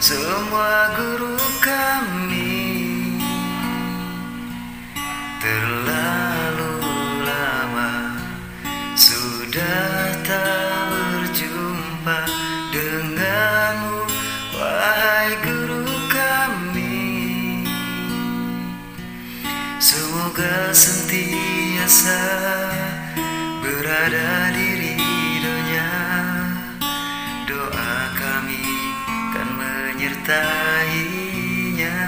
semua guru kami Terlalu lama sudah tak berjumpa denganmu Wahai guru kami. Semoga sentiasa berada di menyertainya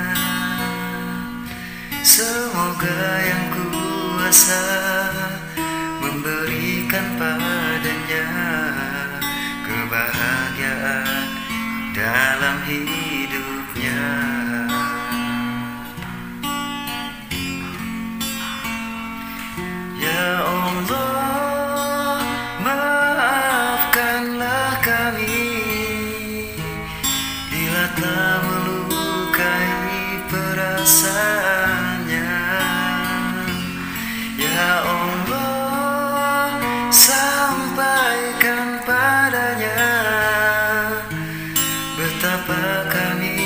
Semoga yang kuasa memberikan padanya kebahagiaan dalam hidupnya. Ya Allah, tak melukai perasaannya. Ya Allah, sampaikan padanya betapa kami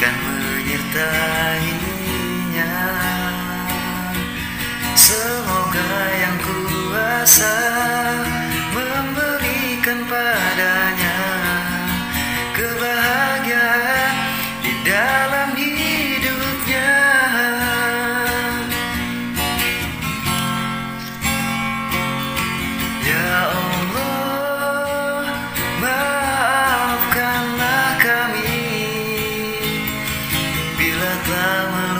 kan menyertainya. Semoga climb